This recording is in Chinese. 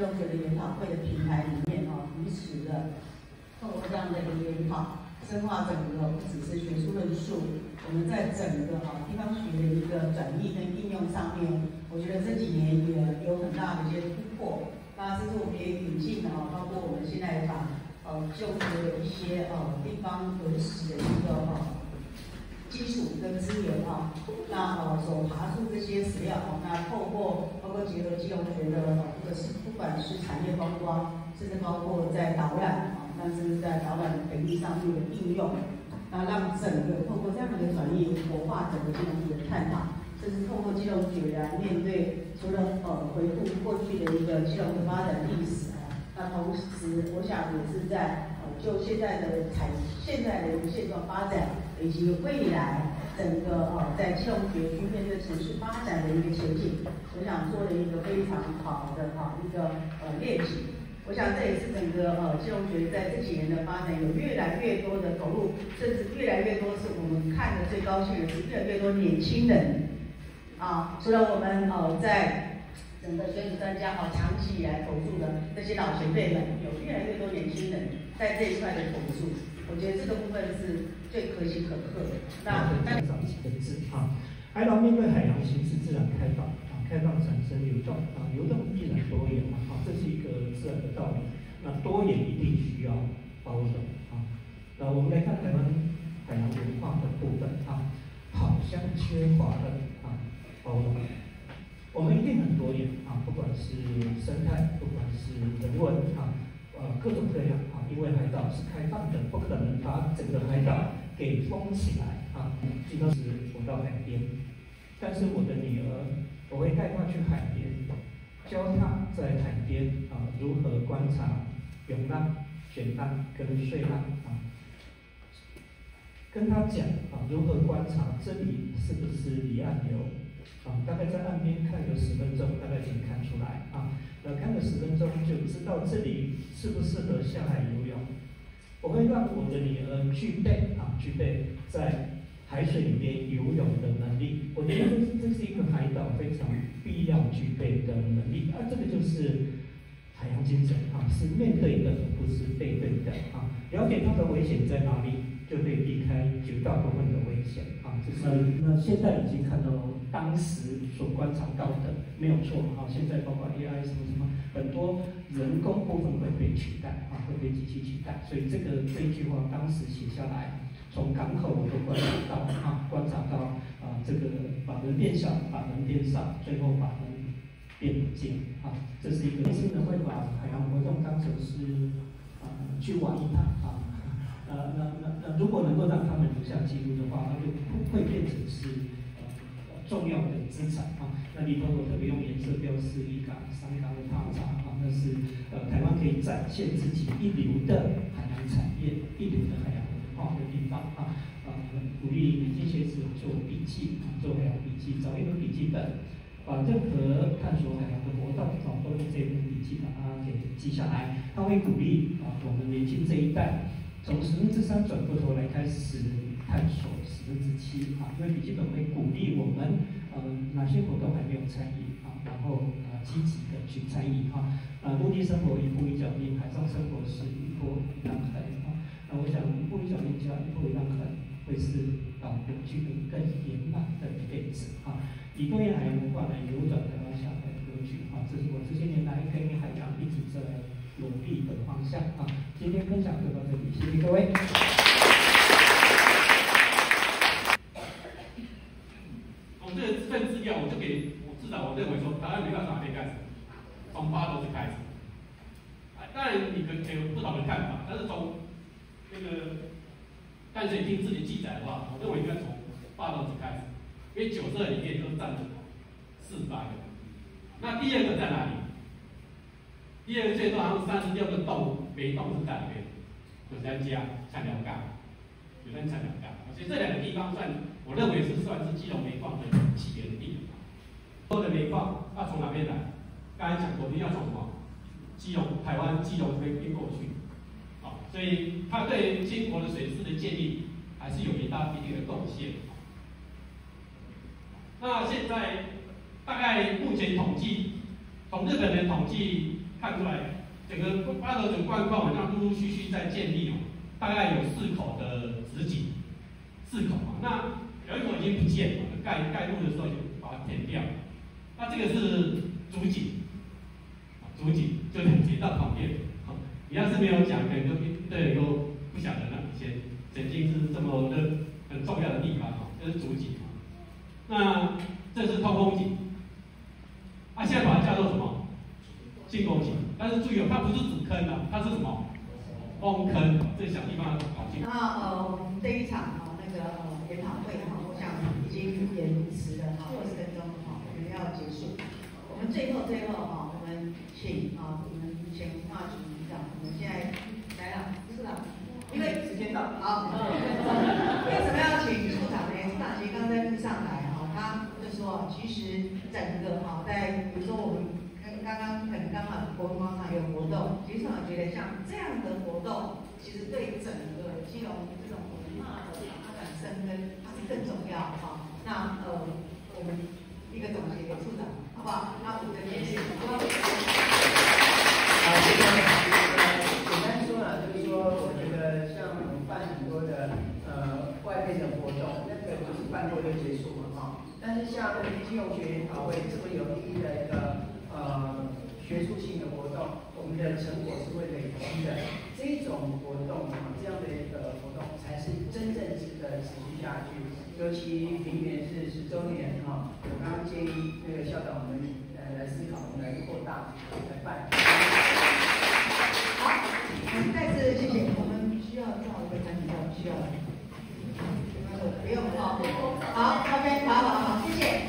基隆学的研讨会的平台里面哦，彼此的透过这样的一个研讨，深化整个不只是学术论述，我们在整个哈地方学的一个转译跟应用上面，我觉得这几年也有很大的一些突破。那这是我们也引进的哈，包括我们现在把呃就学的一些呃地方文史的一个哈。基础跟资源啊，那呃所爬出这些史料啊，那透过包括结合金融学的呃这个是不管是产业观光，甚至包括在导览啊，但是在导览的培育上面的应用，那让整个透过这样的一个转移活化整个基隆学的探讨，甚至透过金融学来面对除了呃回顾过去的一个金融的发展历史啊，那同时我想也是在呃就现在的产现在的一个现状发展。以及未来整个呃在金融学区面对城市发展的一个前景，我想做了一个非常好的哈一个呃列举。我想这也是整个呃金融学在这几年的发展，有越来越多的投入，甚至越来越多是我们看的最高兴的是越来越多年轻人啊，除了我们呃在整个学术专家哈长期以来投入的那些老前辈们，有越来越多年轻人在这一块的投入。我觉得这个部分是最可喜可贺的。那那早几个字啊，海岛面对海洋形式自然开放啊，开放产生流动啊，流动必然多元嘛啊，这是一个自然的道理。那多元一定需要包容啊。那我们来看台湾海洋文化的部分啊，好像缺乏了啊包容。我们一定很多元啊，不管是生态，不管是人文啊。呃，各种各样啊，因为海岛是开放的，不可能把整个海岛给封起来啊。记得是我到海边，但是我的女儿，我会带她去海边，教她在海边啊如何观察涌浪、卷浪跟碎浪啊，跟她讲啊如何观察这里是不是离岸流。啊，大概在岸边看个十分钟，大概就能看出来啊。那看个十分钟就知道这里适不适合下海游泳。我会让我的女儿具备啊，具备在海水里面游泳的能力。我觉得这是这是一个海岛非常必要具备的能力啊。这个就是海洋精神啊，是面对的，不是背对的啊。了解它的危险在哪里，就可以避开绝大部分的危险啊。这是那现在已经看到。当时所观察到的没有错哈，现在包括 AI 什么什么，很多人工部分会被取代啊，会被机器取代，所以这个这句话当时写下来，从港口我都观察到啊，观察到啊，这个把人变小，把人变少，最后把人变不见啊，这是一个。新的会把海洋活动当成是啊去玩一趟啊，呃那那那如果能够让他们留下记录的话，那就会变成是。重要的资产啊，那里头我特别用颜色标示一港、三港、塔闸啊，那是呃台湾可以展现自己一流的海洋产业、一流的海洋文化的地方啊。啊，鼓励年轻学子做笔记，做海洋笔记，找一本笔记本，把任何探索海洋的活动啊，都用这本笔记把它给记下来。他会鼓励啊，我们年轻这一代从十分之三转过头来开始。探索十分之七啊，因为笔记本会鼓励我们，呃，哪些活动还没有参与啊，然后呃积极的去参与哈。啊，陆地生活一步一脚印，海上生活是一波一浪痕啊。那我想一步一脚印加一波一浪痕，会是啊过去的更圆满的一辈子啊。以多元海洋文化来扭转台湾下海的格局啊，这是我这些年来跟海洋一直在努力的方向啊。今天分享就到这里，谢谢各位。这份资料我就给我至少我认为说，台湾没办法被干什么，从八斗子开始。当然你可可有不同的看法，但是从那个淡水厅自己记载的话，我认为应该从八斗子开始，因为九色里面都占了四十八个。那第二个在哪里？第二个最多好像三十六个洞，每洞是在里面？有三家，三条杠，有三三条杠，所以这两个地方算。我认为是算是基隆煤矿的起源地。多的煤矿要从哪边来？刚才讲过，你要从什么？基隆、台湾、基隆这边过去。啊，所以它对金国的水势的建立还是有一大比例的贡献。那现在大概目前统计，从日本的统计看出来，整个八德整罐矿好像陆陆续续在建立哦，大概有四口的直井，四口嘛，那有一口已经不见了，盖盖路的时候就把它填掉，那这个是主井，主井就两节道旁边，你要是没有讲，可能就对都不晓得那以前曾经是这么的很重要的地方哈，这是主井啊，那这是通风井。啊，现在把它叫做什么？进攻井。但是注意哦，它不是主坑的，它是什么？封坑。这小地方搞清。那呃，我们这一场哈那个呃研讨会哈，我想已经延迟了哈二十分钟哈，我们要结束。我们最后最后哈，我们请啊我们前文化局局长，我们现在来了，处长，因为时间到，好，为什么要请处长呢？处长其实刚才路上来哈，他就说其实整个哈在。比如说我们跟刚刚刚好国光广场有活动，其实我觉得像这样的活动，其实对整个金融这种文化的发展生根，它是更重要哈。那呃，我们一个总结给处长，好不好？那我们的谢谢。好，这个，简单说呢，就是说，我觉得像我们办很多的呃外面的活动，那个就是办过就结束了哈。但是像那个金融学研讨会这么有意义的一个呃学术性的活动，我们的成果是会累积的。这种活动啊，这样的一个活动才是真正值得持续下去。尤其明年是十周年哈，我刚刚建议那个校长我们呃来思考，我们来扩大来办。好，再次谢谢。我们需要造一个产品照，需要。不用哈，好，OK，好好好，谢谢，